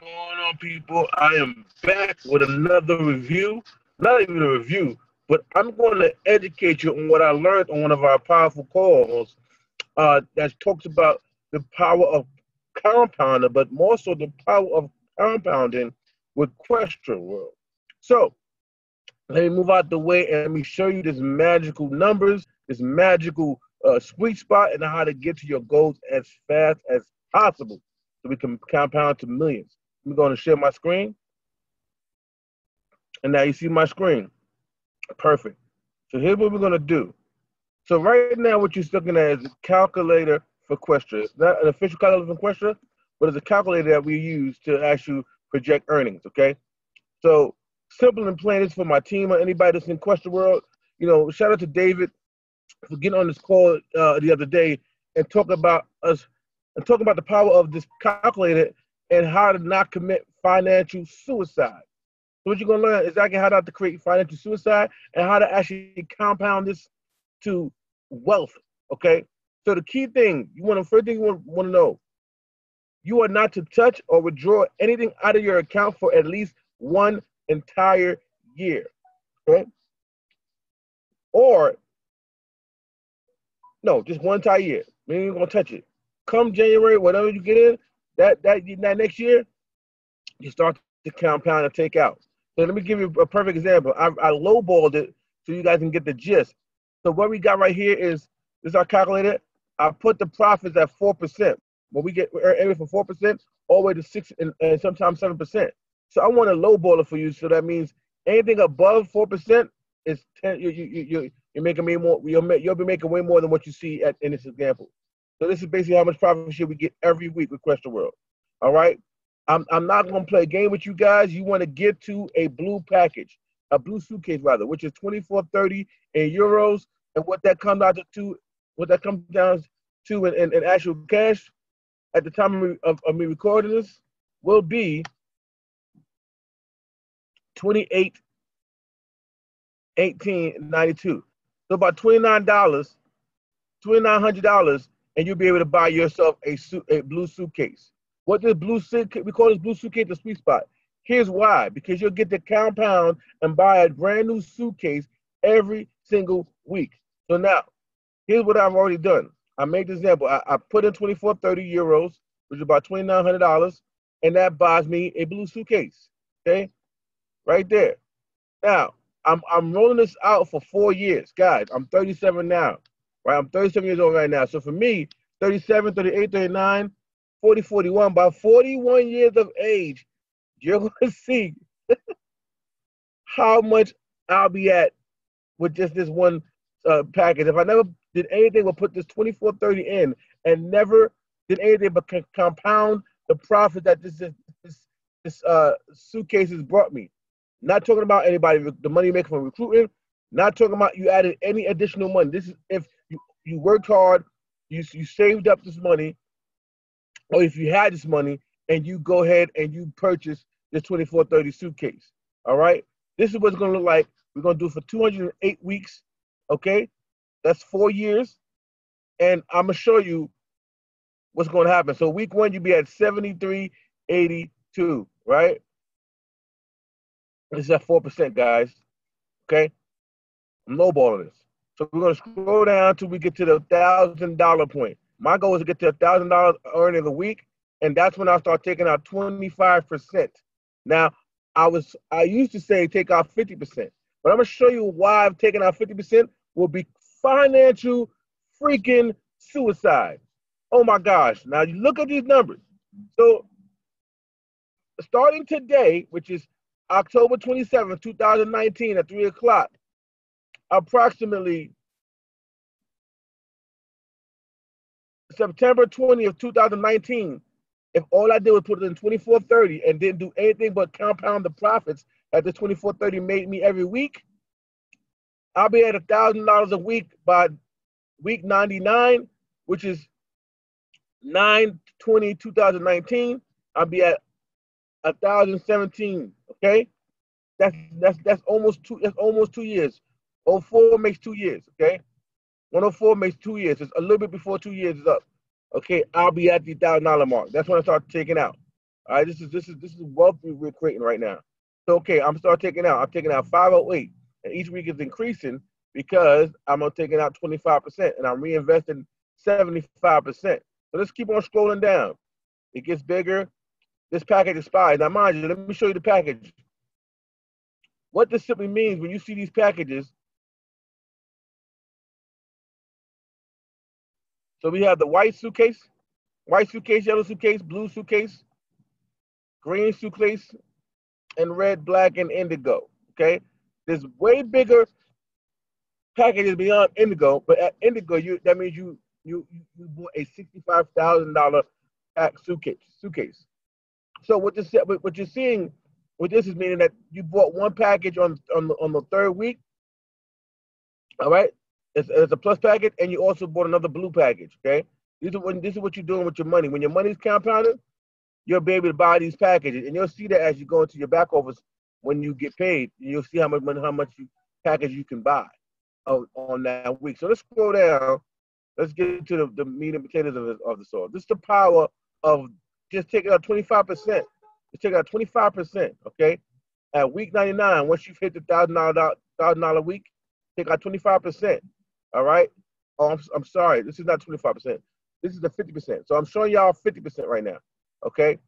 going on, people? I am back with another review. Not even a review, but I'm going to educate you on what I learned on one of our powerful calls uh, that talks about the power of compounding, but more so the power of compounding with Questra World. So let me move out the way and let me show you this magical numbers, this magical uh, sweet spot, and how to get to your goals as fast as possible so we can compound to millions. I'm going to share my screen. And now you see my screen. Perfect. So here's what we're going to do. So right now, what you're looking at is a calculator for Questra. It's not an official calculator for Questra, but it's a calculator that we use to actually project earnings, okay? So simple and plain is for my team or anybody that's in Questra World. You know, shout out to David for getting on this call uh, the other day and talk about us and talking about the power of this calculator and how to not commit financial suicide. So what you're gonna learn is exactly how not to create financial suicide and how to actually compound this to wealth. Okay. So the key thing you want to first thing you want, want to know, you are not to touch or withdraw anything out of your account for at least one entire year. Okay. Or no, just one entire year. Ain't gonna touch it come January, whatever you get in, that that that next year, you start to compound and take out. So let me give you a perfect example. I, I lowballed it so you guys can get the gist. So what we got right here is this is our calculator. I put the profits at four percent. When we get everything from four percent all the way to six and, and sometimes seven percent. So I want a lowball it for you. So that means anything above four percent is ten. You you you you're making me more. You'll you'll be making way more than what you see at in this example. So this is basically how much profit should we get every week with Questra World. All right. I'm, I'm not going to play a game with you guys. You want to get to a blue package, a blue suitcase rather, which is 2430 in euros. And what that comes out to, what that comes down to in, in, in actual cash at the time of, of, of me recording this will be 28 1892 so about $29 $2900 and you'll be able to buy yourself a suit, a blue suitcase. What does blue suitcase? We call this blue suitcase the sweet spot. Here's why: because you'll get the compound and buy a brand new suitcase every single week. So now, here's what I've already done. I made the example. I, I put in 24, 30 euros, which is about $2,900, and that buys me a blue suitcase. Okay, right there. Now, I'm I'm rolling this out for four years, guys. I'm 37 now right? I'm 37 years old right now. So for me, 37, 38, 39, 40, 41, by 41 years of age, you're going to see how much I'll be at with just this one uh, package. If I never did anything but put this 2430 in and never did anything but compound the profit that this this this uh, suitcase has brought me. Not talking about anybody the money you make from recruiting. Not talking about you added any additional money. This is if you worked hard, you you saved up this money, or if you had this money and you go ahead and you purchase this 2430 suitcase. All right. This is what it's gonna look like. We're gonna do it for 208 weeks. Okay, that's four years, and I'm gonna show you what's gonna happen. So week one, you'll be at 7382, right? This is at four percent, guys. Okay, I'm lowballing this. So we're gonna scroll down till we get to the thousand dollar point. My goal is to get to a thousand dollars earning a week, and that's when I start taking out 25 percent. Now, I was I used to say take out 50 percent, but I'm gonna show you why I've taken out 50 percent will be financial freaking suicide. Oh my gosh! Now you look at these numbers. So starting today, which is October 27th, 2019 at 3 o'clock, approximately September 20th, 2019, if all I did was put it in 2430 and didn't do anything but compound the profits that the 2430 made me every week, I'll be at a thousand dollars a week by week 99, which is 9 20 2019. I'll be at a thousand seventeen. Okay, that's that's that's almost two. That's almost two years. 04 makes two years, okay? 104 makes two years. It's a little bit before two years is up. Okay, I'll be at the thousand dollar mark. That's when I start taking out. All right, this is this is this is wealth we're creating right now. So okay, I'm start taking out. I'm taking out 508, and each week is increasing because I'm taking out 25% and I'm reinvesting 75%. So let's keep on scrolling down. It gets bigger. This package expires. Now, mind you, let me show you the package. What this simply means when you see these packages. So we have the white suitcase, white suitcase, yellow suitcase, blue suitcase, green suitcase, and red, black, and indigo. Okay, there's way bigger packages beyond indigo, but at indigo, you that means you you you bought a sixty-five thousand dollar pack suitcase suitcase. So what this what you're seeing what this is meaning that you bought one package on on the, on the third week. All right, it's, it's a plus package, and you also bought another blue package. Okay, these are when this is what you're doing with your money. When your money's compounded, you'll be able to buy these packages, and you'll see that as you go into your back office when you get paid. You'll see how much money, how much you, package you can buy on, on that week. So let's scroll down. Let's get to the, the meat and potatoes of the, of the soil. This is the power of just taking out 25%. Just take out 25%, okay? At week 99, once you've hit the $1,000 $1,000 week, take out 25%, all right? Oh, I'm, I'm sorry. This is not 25%. This is the 50%. So I'm showing y'all 50% right now, okay?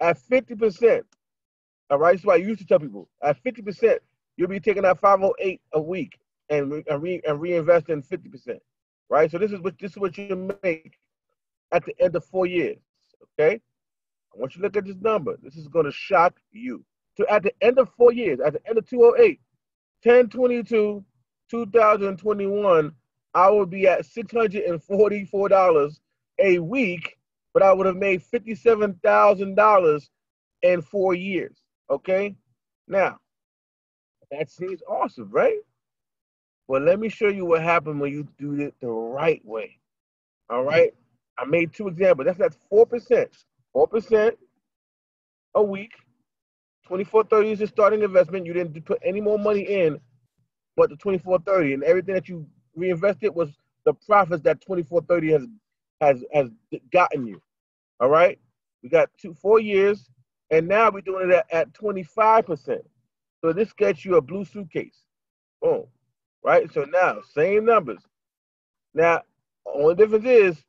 At 50%, all right, this is what I used to tell people. At 50%, you'll be taking out 508 a week and, re, and, re, and reinvesting 50%, right? So this is what this is what you make at the end of four years, okay? I want you to look at this number. This is going to shock you. So at the end of four years, at the end of 208, 1022, 2021, I would be at $644 a week, but I would have made $57,000 in four years. Okay? Now, that seems awesome, right? Well, let me show you what happened when you do it the right way. All right? I made two examples. That's that's 4%. 4% a week. 2430 is a starting investment. You didn't put any more money in but the 2430 and everything that you reinvested was the profits that 2430 has has has gotten you. All right? We got two four years and now we're doing it at, at 25%. So this gets you a blue suitcase. Boom. Right? So now same numbers. Now only difference is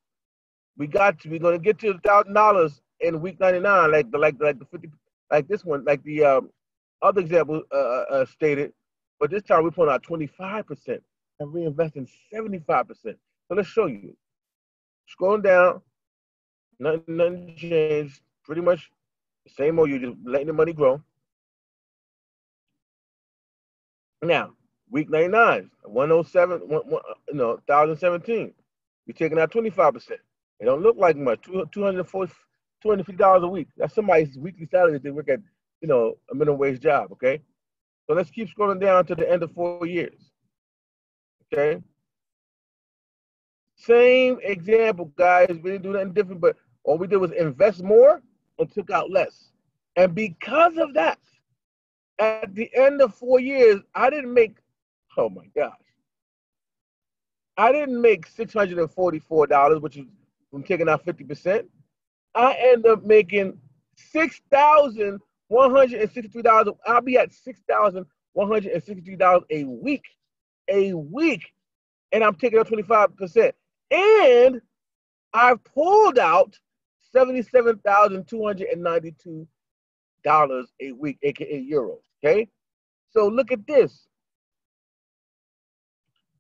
we got to, we're gonna get to thousand dollars in week 99, like the like like the 50 like this one, like the um, other example uh, uh, uh stated. But this time we're putting out 25% and reinvesting 75%. So let's show you. Scrolling down, nothing, nothing changed. Pretty much the same old, you're just letting the money grow. Now, week 99, 107, one, one, know, 1017. You're taking out 25%. It don't look like much. 240, $250 a week. That's somebody's weekly salary if they work at, you know, a minimum wage job, okay? So let's keep scrolling down to the end of four years. Okay? Same example, guys. We didn't do nothing different, but all we did was invest more and took out less. And because of that, at the end of four years, I didn't make, oh my gosh, I didn't make $644, which is from taking out 50%. I end up making six thousand one hundred and sixty-three dollars. I'll be at six thousand one hundred and sixty-three dollars a week, a week, and I'm taking up twenty-five percent. And I've pulled out seventy-seven thousand two hundred and ninety-two dollars a week, aka euros. Okay, so look at this.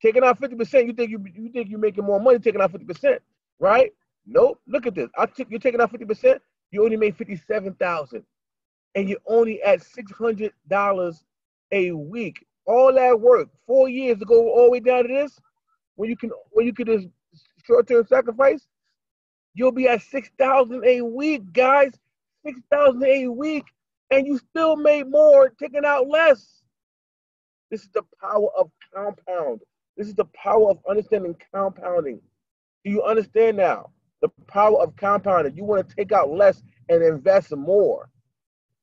Taking out fifty percent, you think you you think you're making more money taking out fifty percent, right? Nope. Look at this. I took you're taking out 50%, you only made 57,000. And you're only at $600 a week. All that work, four years to go all the way down to this, when you can when you can just short-term sacrifice, you'll be at 6,000 a week, guys. 6,000 a week, and you still made more taking out less. This is the power of compound. This is the power of understanding compounding. Do you understand now? the power of compounding. You want to take out less and invest more.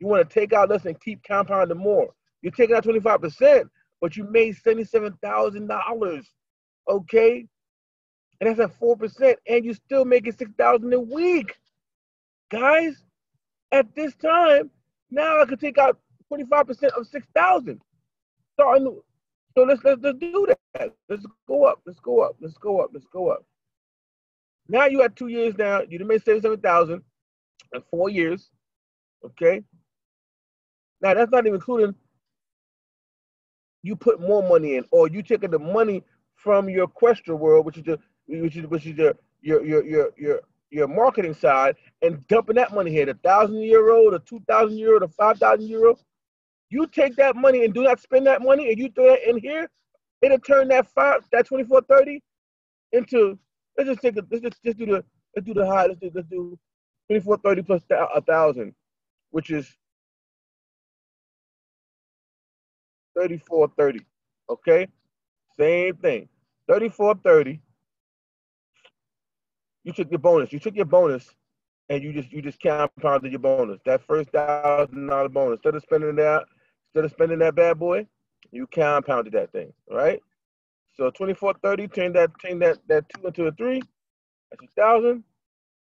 You want to take out less and keep compounding more. You're taking out 25%, but you made $77,000. Okay? And that's at 4%, and you're still making 6000 a week. Guys, At this time, now I could take out 25% of 6,000. So, so let's, let's, let's do that. Let's go up. Let's go up. Let's go up. Let's go up. Now you had two years now. You made 77,000 in four years. Okay. Now that's not even including you put more money in, or you taking the money from your Questra world, which is the which is which is your your your your your your marketing side, and dumping that money here, the thousand euro, the two thousand euro, the five thousand euro. You take that money and do not spend that money, and you throw it in here, it'll turn that five that twenty four thirty into let's just take let's just, just do the let's do the high let's do let's do twenty four thirty plus a thousand, which is thirty four thirty. Okay, same thing. Thirty four thirty. You took your bonus. You took your bonus, and you just you just compounded your bonus. That first thousand dollar bonus. Instead of spending that, instead of spending that bad boy, you compounded that thing, right? So 2430, turn that turn that that two into a three. That's a thousand.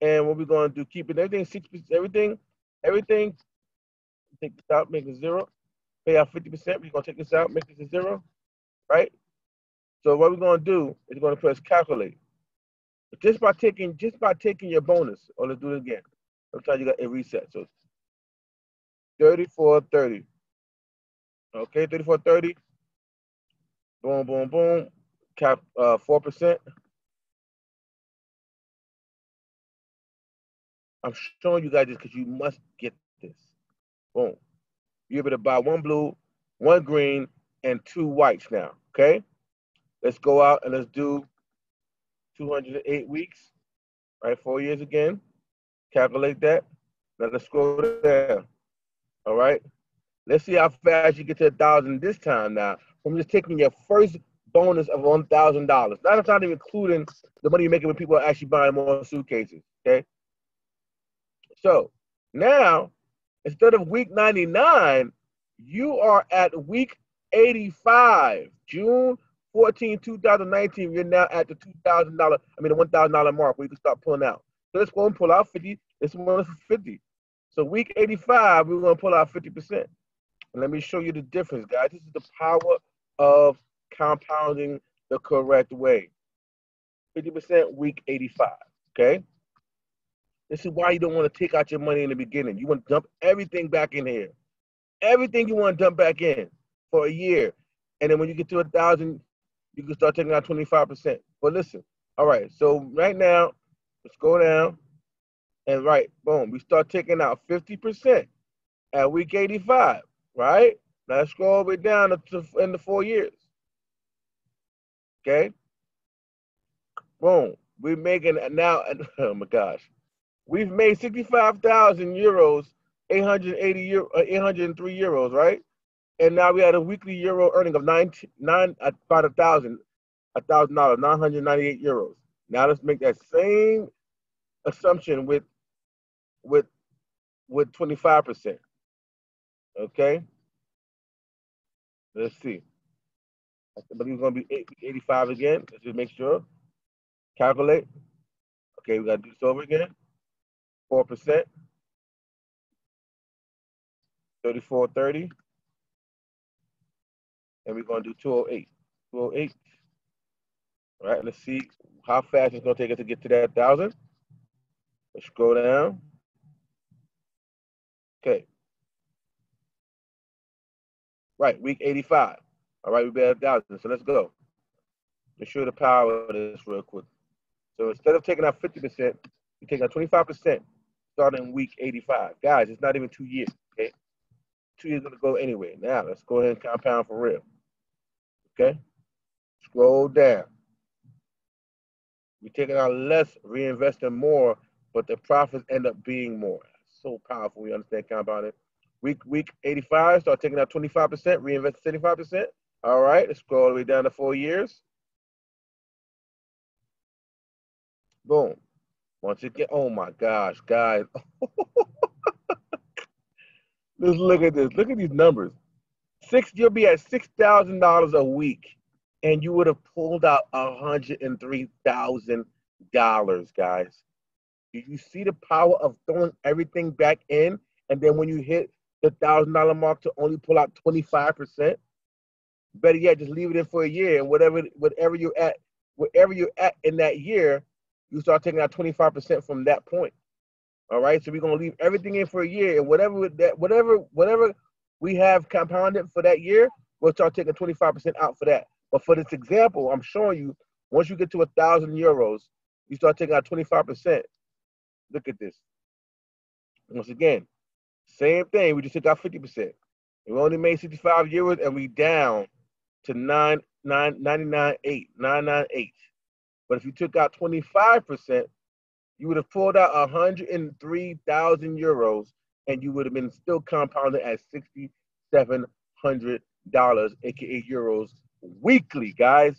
And what we're gonna do, keeping everything six everything, everything, take make it zero, pay out 50%. We're gonna take this out, make this a zero, right? So what we're gonna do is we're gonna press calculate. But Just by taking just by taking your bonus, or let's do it again. Sometimes you got a reset. So 3430. Okay, 3430. Boom, boom, boom. Cap uh four percent. I'm showing you guys this because you must get this. Boom. You're able to buy one blue, one green, and two whites now. Okay. Let's go out and let's do 208 weeks. Right, four years again. Calculate that. Now let's scroll down. All right. Let's see how fast you get to a thousand this time now from just taking your first bonus of one thousand dollars. That's not even including the money you're making when people are actually buying more suitcases. Okay. So now instead of week 99, you are at week 85, June 14, 2019. You're now at the $2,000, I mean, the $1,000 mark where you can start pulling out. So let's go and pull out 50. This one is 50. So week 85, we're going to pull out 50%. And let me show you the difference, guys. This is the power of compounding the correct way. 50% week 85, okay? This is why you don't want to take out your money in the beginning. You want to dump everything back in here. Everything you want to dump back in for a year. And then when you get to a thousand, you can start taking out 25%. But listen, all right, so right now, let's go down. And right, boom, we start taking out 50% at week 85, right? Now let's scroll all the way down to in the four years. Okay. Boom. We're making now. Oh my gosh, we've made sixty-five thousand euros, eight hundred eighty euro, uh, eight hundred and three euros, right? And now we had a weekly euro earning of nine nine about a thousand, a thousand dollars, nine hundred ninety-eight euros. Now let's make that same assumption with with with twenty-five percent. Okay. Let's see. I believe it's going to be 85 again. Let's just make sure. Calculate. Okay, we got to do this over again. 4%. 3430. And we're going to do 208. 208. All right, let's see how fast it's going to take us to get to that 1,000. Let's scroll down. Okay. Right, week 85. All right, we bet a thousand. So let's go. Let's show the power of this real quick. So instead of taking out 50%, you take out 25% starting week 85. Guys, it's not even two years, okay? Two years gonna go anyway. Now let's go ahead and compound for real. Okay? Scroll down. We're taking out less, reinvesting more, but the profits end up being more. So powerful. We understand compounding. Week week 85, start taking out 25%, reinvest 75%. All right, let's scroll all the way down to four years. Boom. Once you get, oh my gosh, guys. Let's look at this. Look at these numbers. Six, you'll be at six thousand dollars a week, and you would have pulled out a hundred and three thousand dollars, guys. Do you see the power of throwing everything back in, and then when you hit the thousand dollar mark to only pull out twenty five percent? Better yet, just leave it in for a year, and whatever whatever you're at, wherever you're at in that year, you start taking out twenty five percent from that point. All right, so we're gonna leave everything in for a year, and whatever that whatever whatever we have compounded for that year, we'll start taking twenty five percent out for that. But for this example, I'm showing you once you get to a thousand euros, you start taking out 25%. Look at this. Once again, same thing. We just took out 50%. We only made 65 euros and we down to 9, 9, 99, 8, 998. But if you took out 25%, you would have pulled out 103,000 euros and you would have been still compounded at $6,700, aka euros, weekly, guys.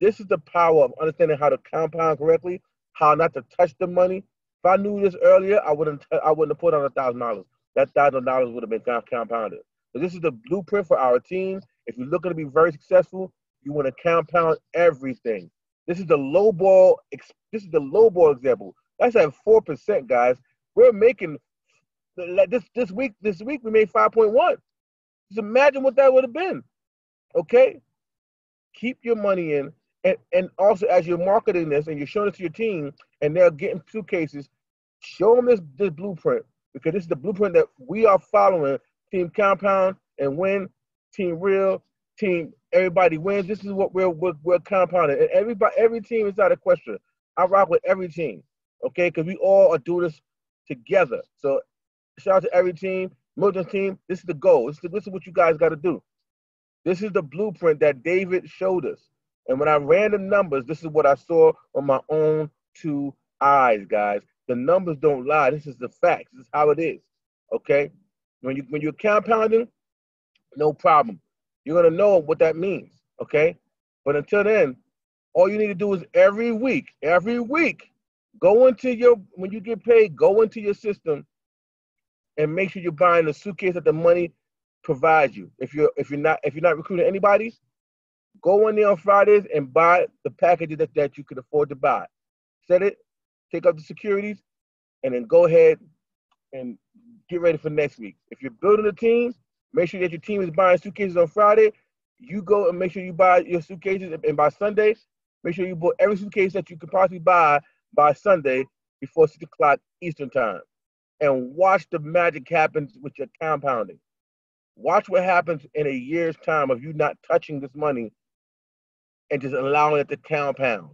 This is the power of understanding how to compound correctly, how not to touch the money. If I knew this earlier, I wouldn't I wouldn't have put on a thousand dollars. That thousand dollars would have been compounded. So this is the blueprint for our team. If you're looking to be very successful, you want to compound everything. This is the low ball. This is the low ball example. That's at four percent, guys. We're making this this week. This week we made five point one. Just imagine what that would have been. Okay, keep your money in. And, and also, as you're marketing this and you're showing it to your team, and they're getting suitcases, show them this, this blueprint because this is the blueprint that we are following. Team Compound and Win, Team Real, Team Everybody Wins. This is what we're we're, we're compounding, and everybody, every team is not a question. I rock with every team, okay? Because we all are doing this together. So shout out to every team, Milton team. This is the goal. This is, this is what you guys got to do. This is the blueprint that David showed us. And when I ran the numbers, this is what I saw on my own two eyes, guys. The numbers don't lie. This is the facts. This is how it is. Okay? When you when you're compounding, no problem. You're gonna know what that means. Okay? But until then, all you need to do is every week, every week, go into your when you get paid, go into your system and make sure you're buying the suitcase that the money provides you. If you're if you're not if you're not recruiting anybody, go in there on Fridays and buy the packages that, that you can afford to buy. Set it, take up the securities, and then go ahead and get ready for next week. If you're building a team, make sure that your team is buying suitcases on Friday. You go and make sure you buy your suitcases, and by Sunday, make sure you buy every suitcase that you could possibly buy by Sunday before six o'clock Eastern time, and watch the magic happen with your compounding. Watch what happens in a year's time of you not touching this money and just allowing it to compound.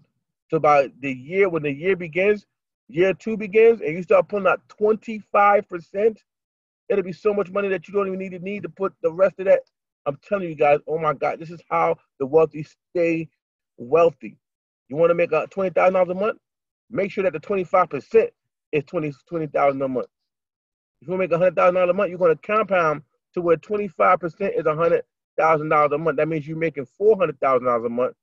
So by the year, when the year begins, year two begins, and you start pulling out 25%, it'll be so much money that you don't even need to need to put the rest of that. I'm telling you guys, oh my God, this is how the wealthy stay wealthy. You want to make a twenty thousand dollars a month? Make sure that the 25% is 20 20000 a month. If you make a hundred thousand dollars a month, you're going to compound to where 25% is $100,000 a month. That means you're making $400,000 a month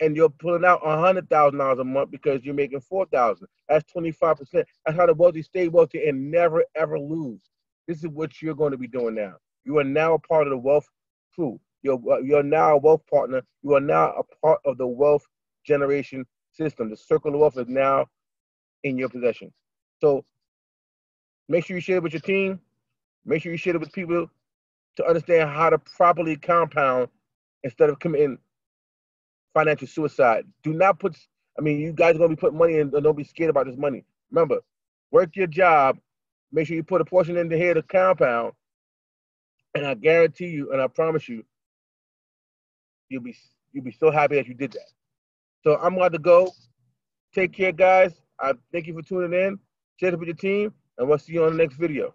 and you're pulling out $100,000 a month because you're making 4000 That's 25%. That's how the wealthy stay wealthy and never, ever lose. This is what you're going to be doing now. You are now a part of the wealth crew. You're, uh, you're now a wealth partner. You are now a part of the wealth generation system. The circle of wealth is now in your possession. So make sure you share it with your team. Make sure you share it with people to understand how to properly compound instead of committing financial suicide. Do not put, I mean, you guys are going to be putting money in, and don't be scared about this money. Remember, work your job. Make sure you put a portion in the here to compound. And I guarantee you, and I promise you, you'll be you'll be so happy that you did that. So I'm going to go. Take care, guys. I thank you for tuning in. Share it with your team, and we'll see you on the next video.